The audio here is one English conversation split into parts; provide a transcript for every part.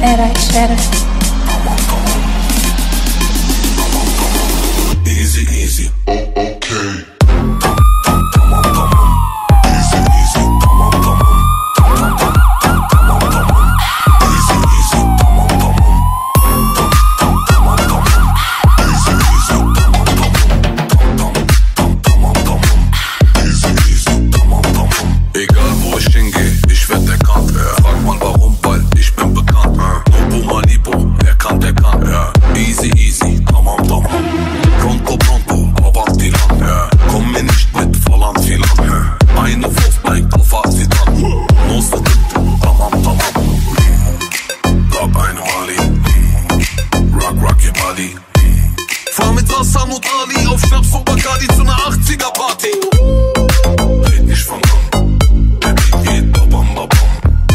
that I chatter. Bugatti. Fahr mit Wasser und Ali auf Schnaps von Bacardi zu einer 80er Party. Red nicht von Gong, der Beat geht babam babam.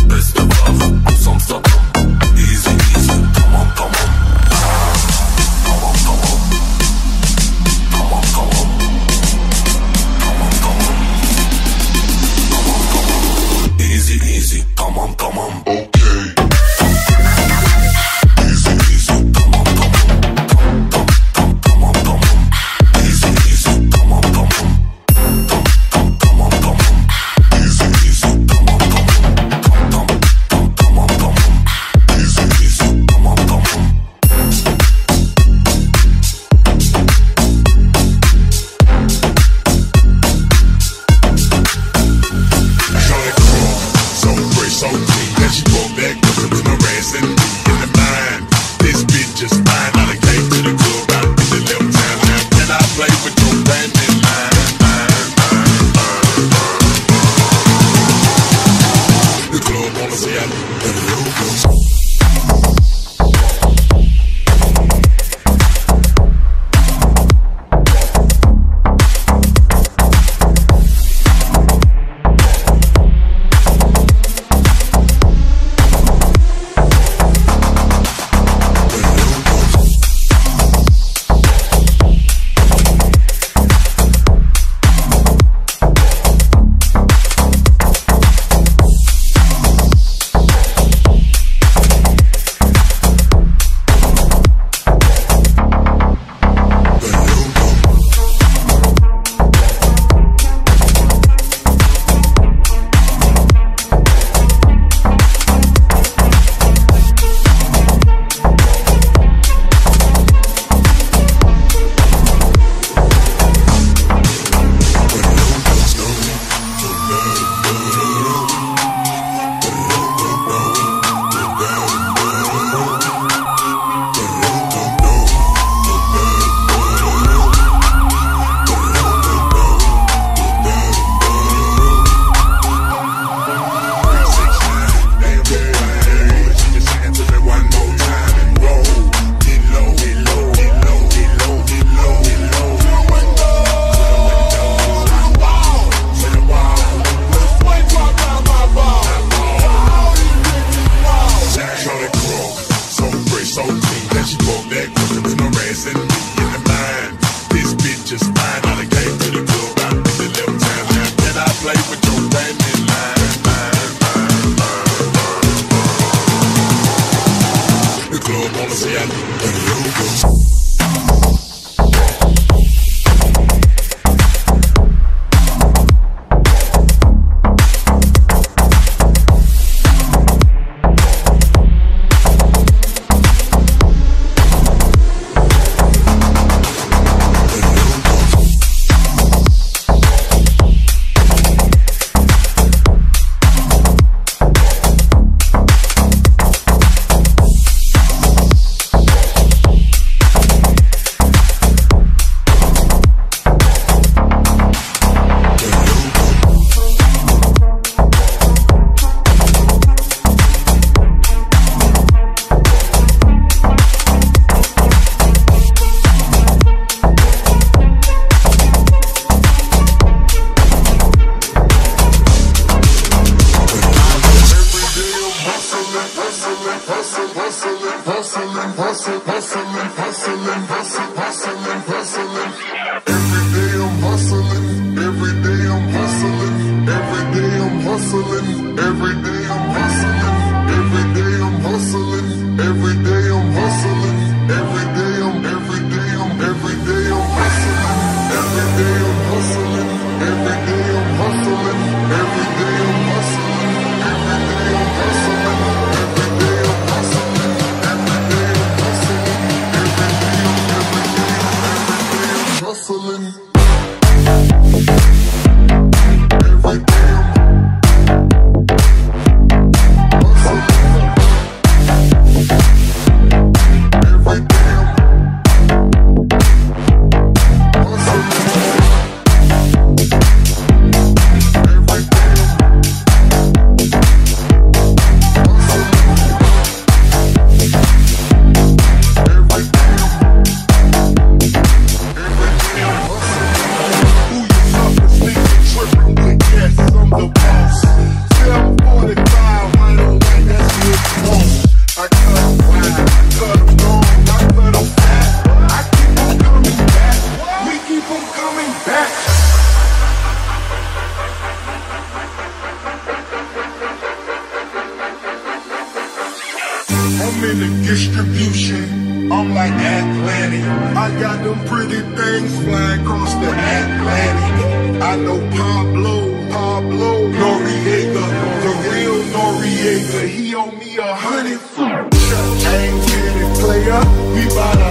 Beste Ware aus Amsterdam, easy easy, come on, come on. tamam tamam, tamam tamam, tamam tamam, easy easy, tamam tamam. Oh. creator, he owe me a hundred. foot. Ain't with it, player, we bout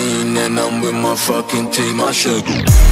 and I'm with my fucking team. I should.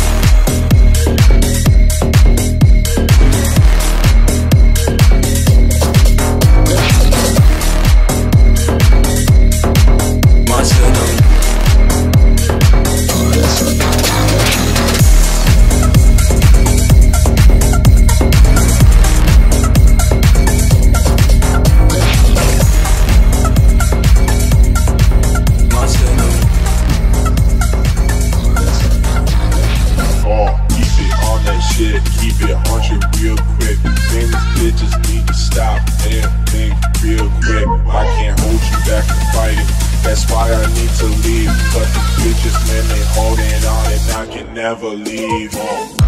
Ball.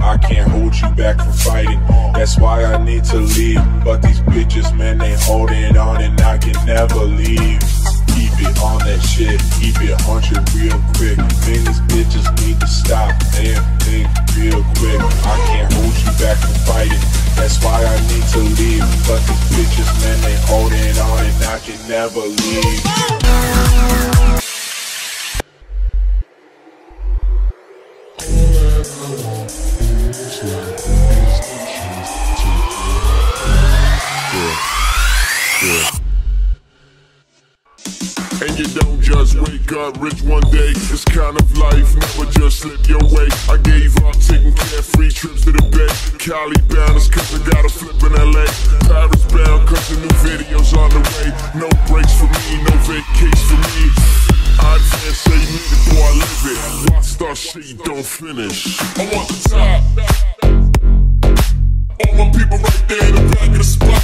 I can't hold you back from fighting. That's why I need to leave. But these bitches, man, they holding on and I can never leave. Keep it on that shit, keep it haunted real quick. Man, these bitches need to stop and think real quick. I can't hold you back from fighting. That's why I need to leave. But these bitches, man, they holding on and I can never leave. You don't just wake up rich one day. It's kind of life, never just slip your way. I gave up taking carefree trips to the bay. Cali bound, cause I gotta flip in LA. Paris bound, cause the new video's on the way. No breaks for me, no vacations for me. I can't say me before I live it. Lost star shit, don't finish. I want the top. All my people right there in the back of the spot.